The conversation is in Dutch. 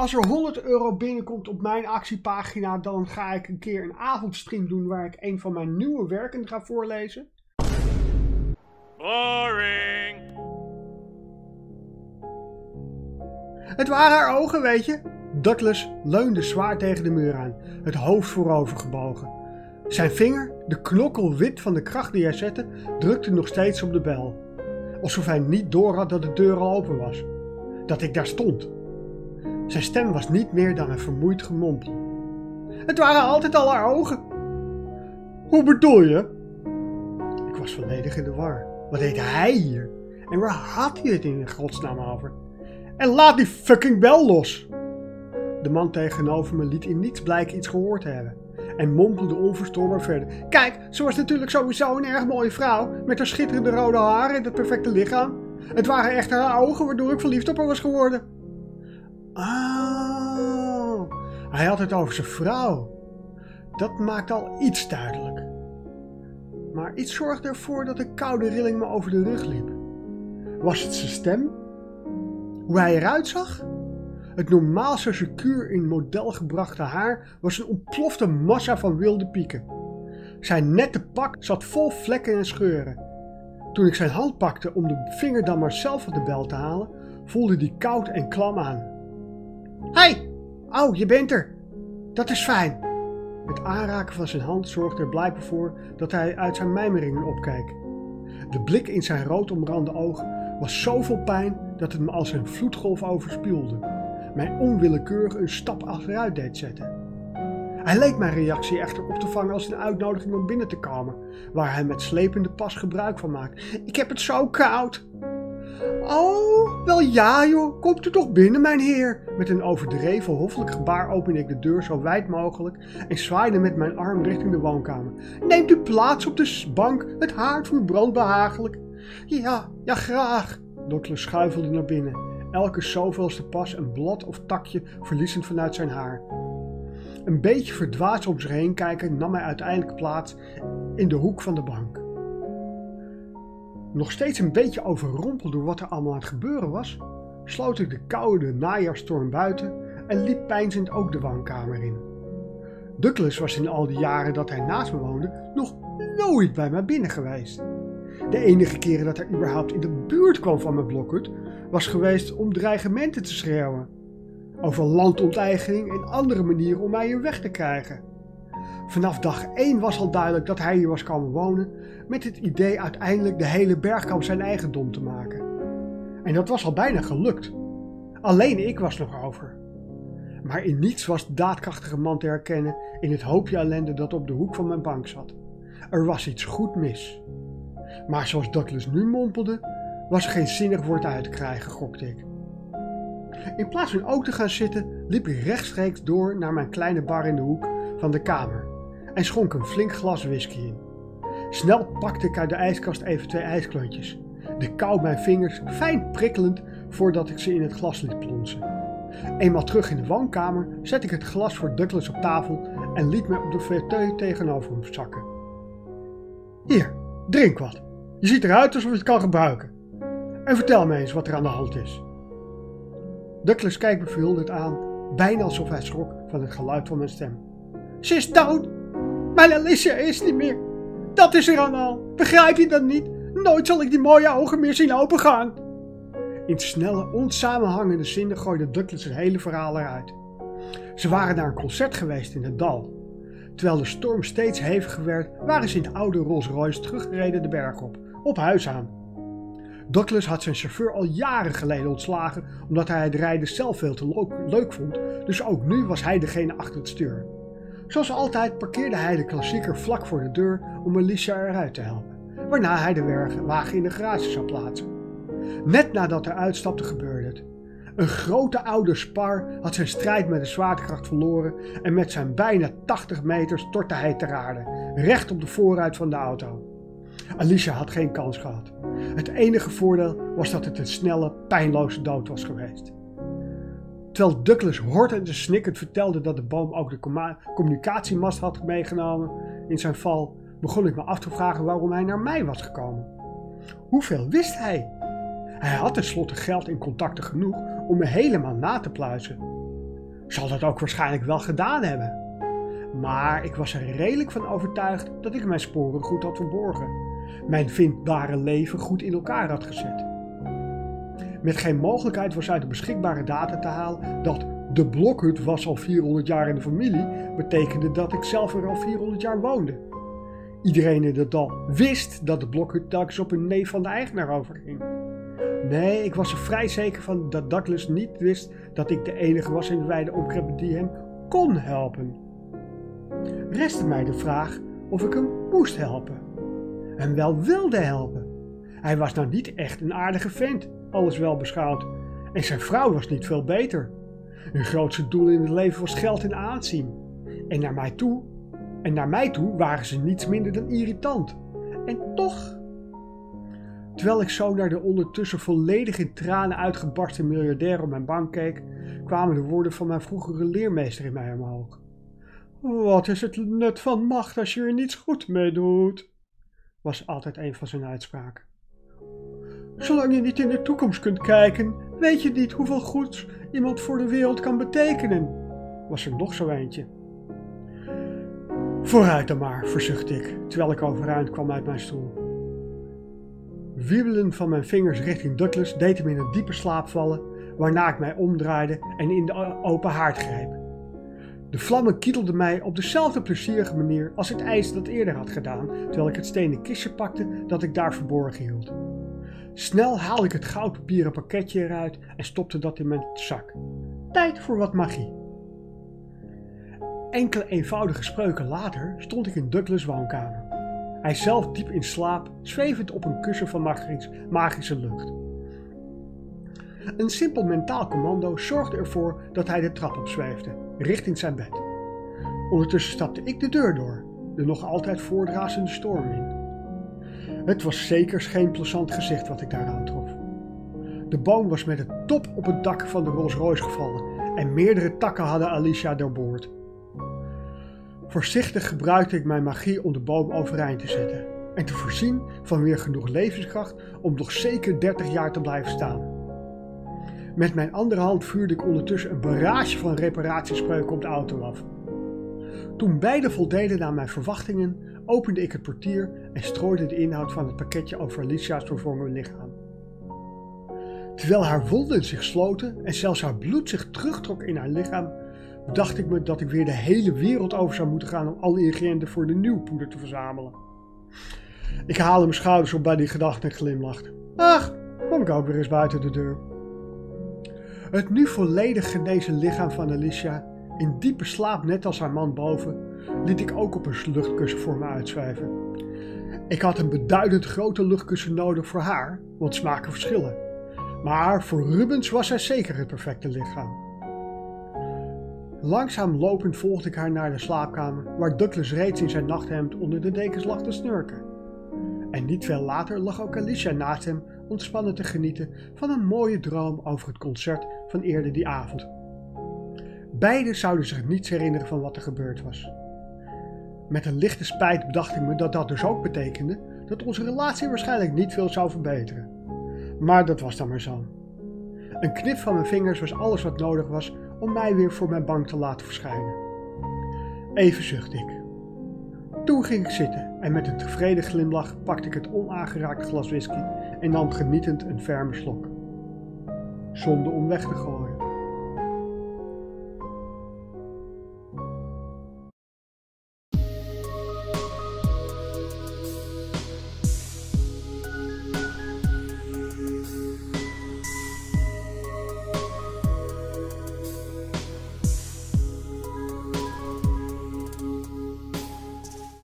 als er 100 euro binnenkomt op mijn actiepagina, dan ga ik een keer een avondstream doen waar ik een van mijn nieuwe werken ga voorlezen. Boring. Het waren haar ogen, weet je. Douglas leunde zwaar tegen de muur aan, het hoofd voorover gebogen. Zijn vinger, de knokkel wit van de kracht die hij zette, drukte nog steeds op de bel. Alsof hij niet doorhad dat de deur al open was. Dat ik daar stond. Zijn stem was niet meer dan een vermoeid gemompel. Het waren altijd al haar ogen. Hoe bedoel je? Ik was volledig in de war. Wat deed hij hier? En waar had hij het in godsnaam over? En laat die fucking bel los! De man tegenover me liet in niets blijken iets gehoord te hebben en mompelde onverstoorbaar verder. Kijk, ze was natuurlijk sowieso een erg mooie vrouw met haar schitterende rode haren en dat perfecte lichaam. Het waren echt haar ogen waardoor ik verliefd op haar was geworden. Oh, hij had het over zijn vrouw. Dat maakt al iets duidelijk. Maar iets zorgde ervoor dat een koude rilling me over de rug liep. Was het zijn stem? Hoe hij eruit zag? Het normaalste secuur in model gebrachte haar was een ontplofte massa van wilde pieken. Zijn nette pak zat vol vlekken en scheuren. Toen ik zijn hand pakte om de vinger dan maar zelf van de bel te halen, voelde die koud en klam aan. Hey! Oh, je bent er! Dat is fijn! Het aanraken van zijn hand zorgde er blijkbaar voor dat hij uit zijn mijmeringen opkeek. De blik in zijn rood omrande ogen was zoveel pijn dat het me als een vloedgolf overspuwde, mij onwillekeurig een stap achteruit deed zetten. Hij leek mijn reactie echter op te vangen als een uitnodiging om binnen te komen, waar hij met slepende pas gebruik van maakt. Ik heb het zo koud! Oh, wel ja joh, komt u toch binnen, mijn heer. Met een overdreven hoffelijk gebaar opende ik de deur zo wijd mogelijk en zwaaide met mijn arm richting de woonkamer. Neemt u plaats op de bank, het haardvuur brandt behagelijk. Ja, ja graag. Dokter schuifelde naar binnen, elke zoveelste pas een blad of takje verliezend vanuit zijn haar. Een beetje verdwaasd om zich heen kijken nam hij uiteindelijk plaats in de hoek van de bank. Nog steeds een beetje overrompeld door wat er allemaal aan het gebeuren was, sloot ik de koude najaarsstorm buiten en liep peinzend ook de woonkamer in. Douglas was in al die jaren dat hij naast me woonde nog nooit bij mij binnen geweest. De enige keren dat hij überhaupt in de buurt kwam van mijn blokhut was geweest om dreigementen te schreeuwen. Over landonteigening en andere manieren om mij hier weg te krijgen. Vanaf dag 1 was al duidelijk dat hij hier was komen wonen met het idee uiteindelijk de hele bergkamp zijn eigendom te maken. En dat was al bijna gelukt. Alleen ik was nog over. Maar in niets was de daadkrachtige man te herkennen in het hoopje ellende dat op de hoek van mijn bank zat. Er was iets goed mis. Maar zoals Douglas nu mompelde, was er geen zinnig woord uit te krijgen, gokte ik. In plaats van ook te gaan zitten, liep ik rechtstreeks door naar mijn kleine bar in de hoek van de kamer en schonk een flink glas whisky in. Snel pakte ik uit de ijskast even twee ijsklontjes. De kou mijn vingers fijn prikkelend voordat ik ze in het glas liet plonsen. Eenmaal terug in de woonkamer zette ik het glas voor Douglas op tafel en liet me op de fauteuil tegenover hem zakken. Hier, drink wat. Je ziet eruit alsof je het kan gebruiken. En vertel me eens wat er aan de hand is. Douglas kijkt me verwilderd aan, bijna alsof hij schrok van het geluid van mijn stem. Ze is! Mijn Alicia is niet meer! Dat is er aan al. Begrijp je dat niet? Nooit zal ik die mooie ogen meer zien opengaan. In snelle, onsamenhangende zinnen gooide Douglas het hele verhaal eruit. Ze waren naar een concert geweest in het dal. Terwijl de storm steeds heviger werd, waren ze in de oude Rolls Royce teruggereden de berg op, op huis aan. Douglas had zijn chauffeur al jaren geleden ontslagen omdat hij het rijden zelf veel te leuk vond, dus ook nu was hij degene achter het stuur. Zoals altijd parkeerde hij de klassieker vlak voor de deur om Alicia eruit te helpen, waarna hij de wagen in de garage zou plaatsen. Net nadat hij uitstapte gebeurde het. Een grote oude spar had zijn strijd met de zwaartekracht verloren en met zijn bijna 80 meter stortte hij ter aarde, recht op de voorruit van de auto. Alicia had geen kans gehad. Het enige voordeel was dat het een snelle, pijnloze dood was geweest. Terwijl Douglas hortend en snikkend vertelde dat de boom ook de communicatiemast had meegenomen in zijn val, begon ik me af te vragen waarom hij naar mij was gekomen. Hoeveel wist hij? Hij had tenslotte geld en contacten genoeg om me helemaal na te pluizen. zal dat ook waarschijnlijk wel gedaan hebben. Maar ik was er redelijk van overtuigd dat ik mijn sporen goed had verborgen, mijn vindbare leven goed in elkaar had gezet. Met geen mogelijkheid was uit de beschikbare data te halen dat de blokhut was al 400 jaar in de familie, betekende dat ik zelf er al 400 jaar woonde. Iedereen in het dal wist dat de blokhut telkens op een neef van de eigenaar overging. Nee, ik was er vrij zeker van dat Douglas niet wist dat ik de enige was in de wijde omkrep die hem kon helpen. Restte mij de vraag of ik hem moest helpen. En wel wilde helpen. Hij was nou niet echt een aardige vent, alles wel beschouwd. En zijn vrouw was niet veel beter. Hun grootste doel in het leven was geld en aanzien. En naar mij toe, en naar mij toe waren ze niets minder dan irritant. En toch Terwijl ik zo naar de ondertussen volledig in tranen uitgebarsten miljardair op mijn bank keek, kwamen de woorden van mijn vroegere leermeester in mij omhoog. Wat is het nut van macht als je er niets goed mee doet? was altijd een van zijn uitspraken. Zolang je niet in de toekomst kunt kijken, weet je niet hoeveel goeds iemand voor de wereld kan betekenen, was er nog zo eentje. Vooruit dan maar, verzuchtte ik, terwijl ik overeind kwam uit mijn stoel. Wiebelen van mijn vingers richting Douglas deed hem in een diepe slaap vallen, waarna ik mij omdraaide en in de open haard greep. De vlammen kietelden mij op dezelfde plezierige manier als het ijs dat eerder had gedaan, terwijl ik het stenen kistje pakte dat ik daar verborgen hield. Snel haalde ik het goudpapieren pakketje eruit en stopte dat in mijn zak. Tijd voor wat magie. Enkele eenvoudige spreuken later stond ik in Douglas' woonkamer. Hij zelf diep in slaap, zwevend op een kussen van magische lucht. Een simpel mentaal commando zorgde ervoor dat hij de trap opzweefde, richting zijn bed. Ondertussen stapte ik de deur door, de nog altijd voortrazende storm in. Het was zeker geen plezant gezicht wat ik daar aantrof. De boom was met de top op het dak van de Rolls Royce gevallen en meerdere takken hadden Alicia doorboord. Voorzichtig gebruikte ik mijn magie om de boom overeind te zetten en te voorzien van weer genoeg levenskracht om nog zeker 30 jaar te blijven staan. Met mijn andere hand vuurde ik ondertussen een barrage van reparatiespreuken op de auto af. Toen beide voldeden aan mijn verwachtingen, opende ik het portier en strooide de inhoud van het pakketje over Alicia's vervormde lichaam. Terwijl haar wonden zich sloten en zelfs haar bloed zich terugtrok in haar lichaam, bedacht ik me dat ik weer de hele wereld over zou moeten gaan om alle ingrediënten voor de nieuwe poeder te verzamelen. Ik haalde mijn schouders op bij die gedachte en glimlachte. Ach, kom ik ook weer eens buiten de deur. Het nu volledig genezen lichaam van Alicia, in diepe slaap net als haar man boven, liet ik ook op een luchtkussen voor me uitschrijven. Ik had een beduidend grote luchtkussen nodig voor haar, want smaken verschillen. Maar voor Rubens was zij zeker het perfecte lichaam. Langzaam lopend volgde ik haar naar de slaapkamer, waar Douglas reeds in zijn nachthemd onder de dekens lag te snurken. En niet veel later lag ook Alicia naast hem ontspannen te genieten van een mooie droom over het concert van eerder die avond. Beiden zouden zich niets herinneren van wat er gebeurd was. Met een lichte spijt bedacht ik me dat dat dus ook betekende dat onze relatie waarschijnlijk niet veel zou verbeteren. Maar dat was dan maar zo. Een knip van mijn vingers was alles wat nodig was om mij weer voor mijn bank te laten verschijnen. Even zuchtte ik. Toen ging ik zitten en met een tevreden glimlach pakte ik het onaangeraakte glas whisky en nam genietend een ferme slok. Zonder om weg te gooien.